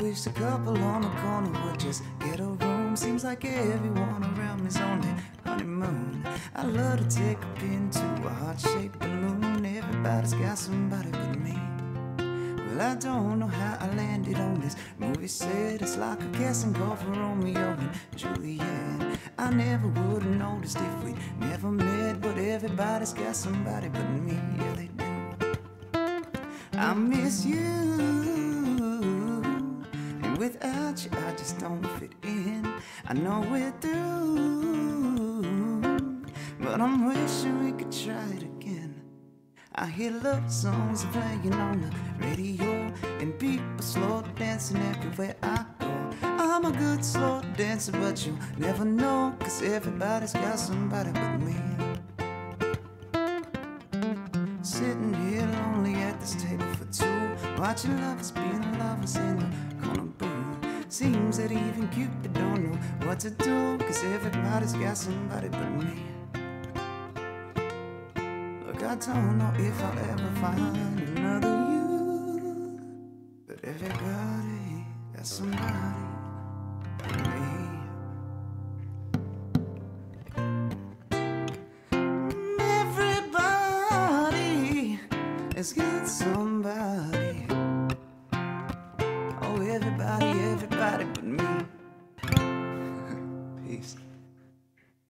wish a couple on the corner would just get a room. Seems like everyone around me's on their honeymoon. I love to take a pin to a heart-shaped balloon. Everybody's got somebody but me. Well, I don't know how I landed on this movie set. It's like a casting call for Romeo and Juliet. I never would have noticed if we never met, but everybody's got somebody but me. Yeah, they do. I miss you, without you, I just don't fit in. I know we're through, but I'm wishing we could try it again. I hear love songs playing on the radio, and people slow dancing everywhere I go. I'm a good slow dancer, but you'll never know, cause everybody's got somebody but me. Sitting here lonely at this table for two, watching lovers being lovers in the on a. Seems that even Cupid don't know what to do, cause everybody's got somebody but me. Look, I don't know if I'll ever find another you, but everybody has somebody but me. Everybody has got somebody everybody, everybody but me. Peace.